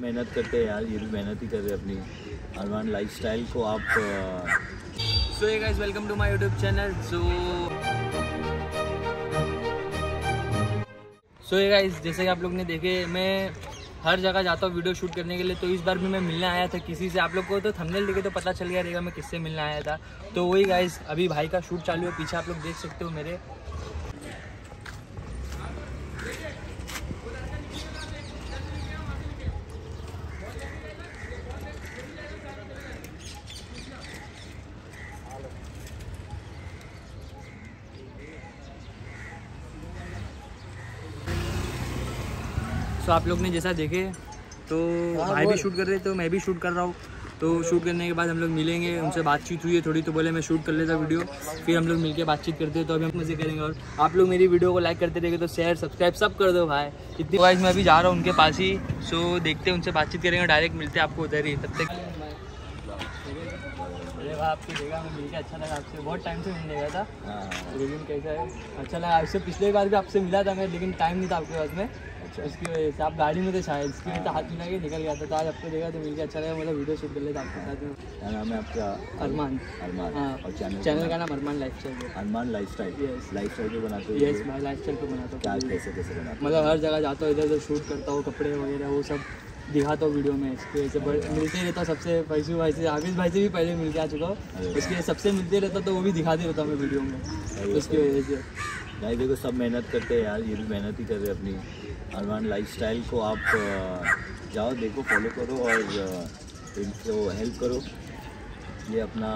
मेहनत करते हैं यार, ये भी मेहनत ही कर रहे हैं अपनी अरमान लाइफस्टाइल को आप सो ये guys welcome to my YouTube channel so so ये गाइस जैसे कि आप लोग ने देखे, मैं हर जगह जाता हूँ वीडियो शूट करने के लिए तो इस बार भी मैं मिलने आया था किसी से। आप लोग को तो थंबनेल देखे तो पता चल गया रहेगा मैं किससे मिलने आया था। तो वही गाइस अभी भाई का शूट चालू है, पीछे आप लोग देख सकते हो मेरे। सो आप लोग ने जैसा देखे तो भाई भी शूट कर रहे तो मैं भी शूट कर रहा हूँ। तो शूट करने के बाद हम लोग मिलेंगे उनसे बातचीत हुई है थोड़ी तो बोले मैं शूट कर लेता वीडियो फिर हम लोग मिलके बातचीत करते हैं तो अभी हम मज़े करेंगे। और आप लोग मेरी वीडियो को लाइक करते रहेंगे तो शेयर सब्सक्राइब सब कर दो भाई। इतनी वाइज मैं अभी जा रहा हूँ उनके पास ही सो देखते हैं उनसे बातचीत करेंगे डायरेक्ट मिलते हैं आपको उधर ही तब तक। भाई आपको देखा मैं मिलके अच्छा लगा आपसे। बहुत टाइम से मिलने गया था। हाँ। लेकिन कैसा है अच्छा लगा आपसे। पिछले बार भी आपसे मिला था मैं लेकिन टाइम नहीं था आपके पास में। अच्छा। उसकी वजह से आप गाड़ी में थे शायद इसकी वजह से हाथ मिला के निकल गया था। तो आज आपको देखा तो मिलकर अच्छा लगा मतलब वीडियो शूट कर लेता आपके साथ में। क्या नाम है आपका? अरमान। अरमान। हाँ। और चैनल चैनल का नाम अरमान लाइफ स्टाइल है अरमान लाइफस्टाइल Yes. लाइफस्टाइल पे बनाते हो यस? भाई लाइफ स्टाइल पर बनाता हूँ। कैसे कैसे बनाते मतलब हर जगह जाता हूँ इधर उधर शूट करता हूँ कपड़े वगैरह वो सब। दिखाता हूँ वीडियो में इसकी वजह से मिलते ही रहता सबसे पैसू भाई से आबिद भाई से भी पहले मिल के आ चुका हूँ। उसके सबसे मिलते रहता तो वो भी दिखाते रहता हूँ मैं वीडियो में उसकी वजह से। भाई देखो सब मेहनत करते हैं यार ये भी मेहनत ही कर रहे हैं अपनी। अरमान लाइफस्टाइल को आप जाओ देखो फॉलो करो और इनको हेल्प करो। ये अपना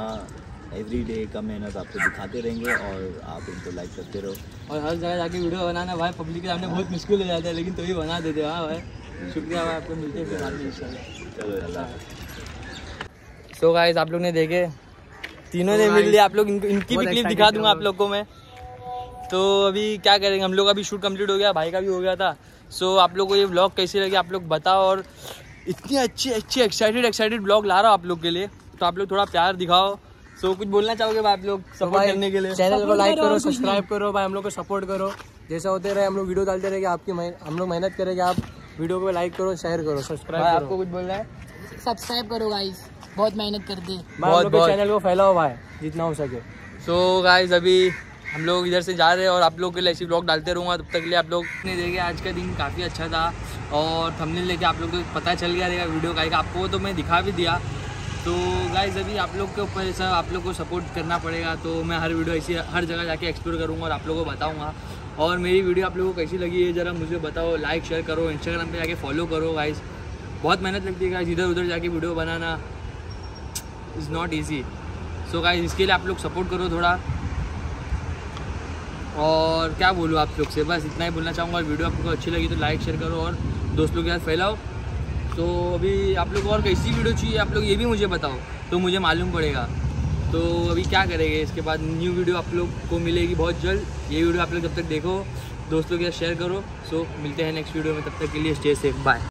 एवरी डे का मेहनत आपको दिखाते रहेंगे और आप इनको लाइक करते रहो। और हर जगह जाके वीडियो बनाना भाई पब्लिक के सामने बहुत मुश्किल हो जाता है लेकिन तो भी बना देते हो हाँ भाई। शुक्रिया आपको मिलते हैं फिर बाद में इंशाल्लाह। सो गाइस आप लोग ने देखे तीनों ने मिल लिया आप लोग इनको इनकी भी क्लिप दिखा दूँगा आप लोग। को मैं। तो अभी क्या करेंगे हम लोग अभी शूट कंप्लीट हो गया भाई का भी हो गया था। सो आप लोग को ये ब्लॉग कैसे लगे आप लोग बताओ और इतनी अच्छी अच्छी एक्साइटेड एक्साइटेड ब्लॉग ला रहा हूँ आप लोग के लिए। तो आप लोग थोड़ा प्यार दिखाओ। सो कुछ बोलना चाहोगे भाई आप लोग सपोर्ट करने के लिए? चैनल को लाइक करो सब्सक्राइब करो भाई हम लोग को सपोर्ट करो। जैसा होते रहे हम लोग वीडियो डालते रहेंगे आपकी हम लोग मेहनत करेंगे आप वीडियो को लाइक करो शेयर करो सब्सक्राइब आपको करो। कुछ बोलना है? सब्सक्राइब करो गाइस बहुत मेहनत करते हैं बहुत- बहुत। चैनल को फैलाओ भाई जितना हो सके। सो so, गाइस अभी हम लोग इधर से जा रहे हैं और आप लोग के लिए ऐसी ब्लॉग डालते रहूँगा। तब तक के लिए आप लोग ने देखे आज का दिन काफ़ी अच्छा था और थंबनेल लेके आप लोग को पता चल गया रहेगा वीडियो का। आपको तो मैं दिखा भी दिया। तो गाइस अभी आप लोग के ऊपर ऐसा आप लोग को सपोर्ट करना पड़ेगा। तो मैं हर वीडियो ऐसी हर जगह जाके एक्सप्लोर करूँगा और आप लोगों को बताऊँगा। और मेरी वीडियो आप लोगों को कैसी लगी है ज़रा मुझे बताओ। लाइक शेयर करो इंस्टाग्राम पे जाके फॉलो करो गाइस बहुत मेहनत लगती है गाइस इधर उधर जाके video banana. Is not easy so guys इसके लिए आप लोग सपोर्ट करो थोड़ा। और क्या बोलूँ आप लोग से? बस इतना ही बोलना चाहूँगा। वीडियो आपको अच्छी लगी तो लाइक शेयर करो और दोस्तों के साथ फैलाओ। तो अभी आप लोग और कैसी वीडियो चाहिए, आप लोग ये भी मुझे बताओ तो मुझे मालूम पड़ेगा। तो अभी क्या करेंगे? इसके बाद न्यू वीडियो आप लोग को मिलेगी बहुत जल्द। ये वीडियो आप लोग जब तक देखो, दोस्तों के साथ शेयर करो। सो मिलते हैं नेक्स्ट वीडियो में। तब तक के लिए स्टे सेफ़ बाय